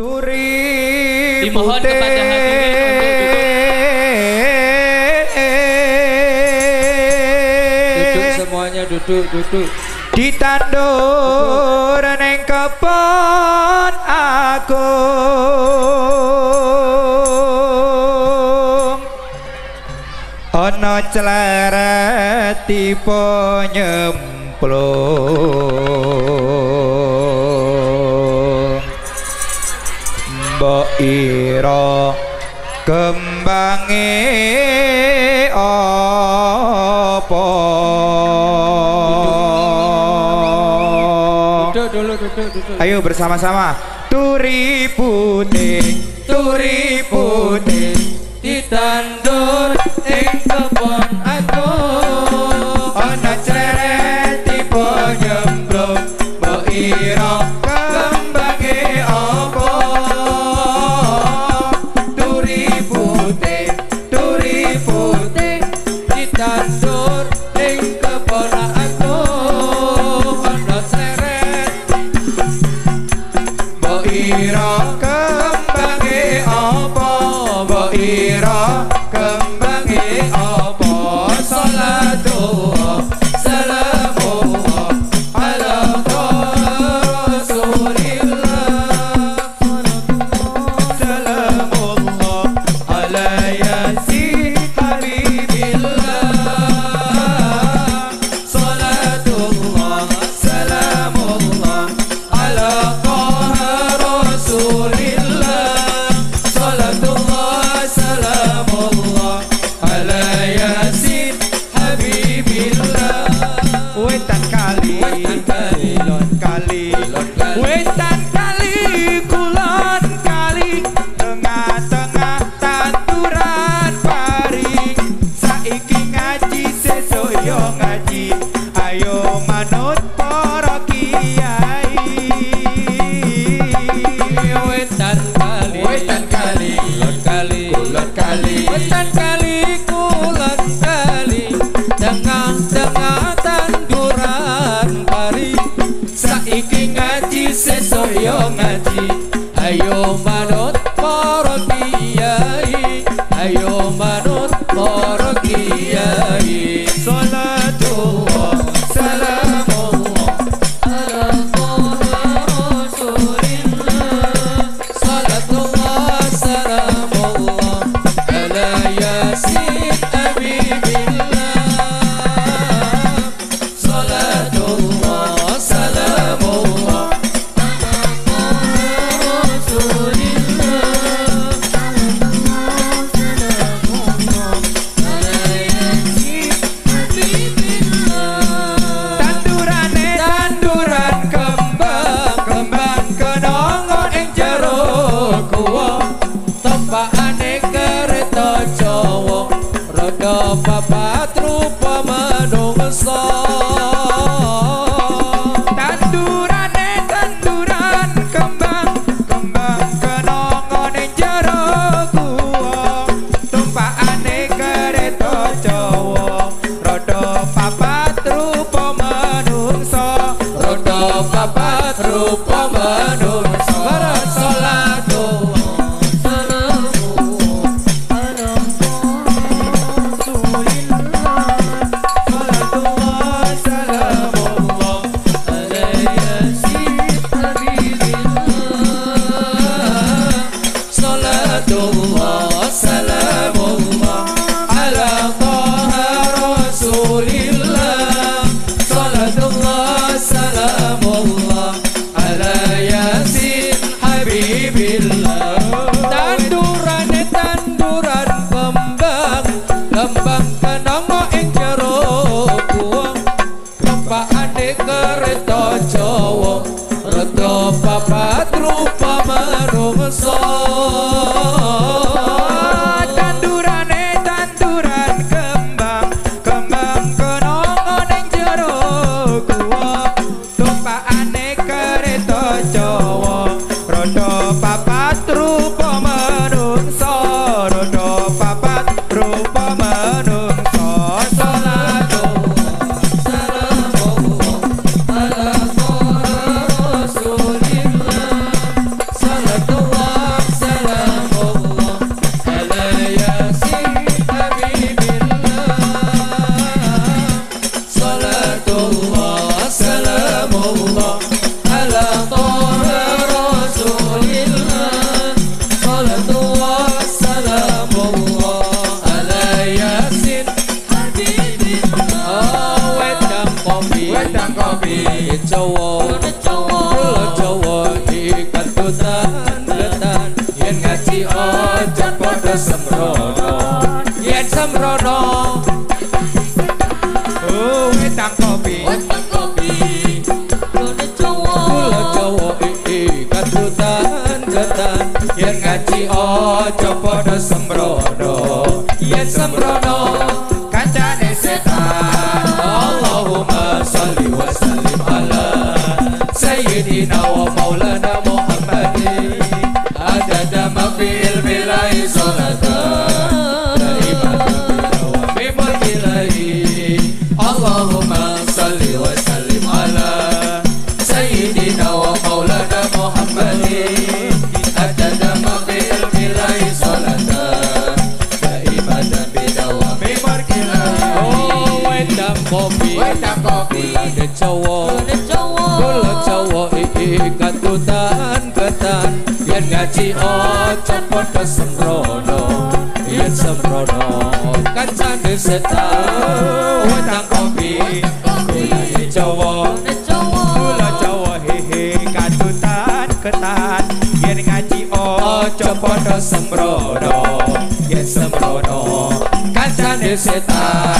Turi dimohon kepada hakim duduk semuanya duduk duduk. Ditandur neng kebon aku. Ana celeret tipe nyemplung mbok ira. Kembange apa? Ayo bersama-sama. Turi putih turi putih ditandur ing kembang dun, dun. Europa. bapakane kereta Jawa reda papat rupa manungsa. Sembrono Oh wedang kopi. Weteng kopi. Kone Jawa. Kula Jawa iki katutan ketan yen ngaji ojo padha sembrono. Yen sembrono kancane setan. Allahumma salli wa sallim ala Sayyidina wa maulana Muhammadin Adada ma fi ilmi lahi Yen ngaji ojo padha sembrono Yen sembrono kancane setan. Wedang kopi di Jawa. Jawa Jawa hehe katutan ketan. Yen ngaji Ojo padha sembrono Yen sembrono kancane setan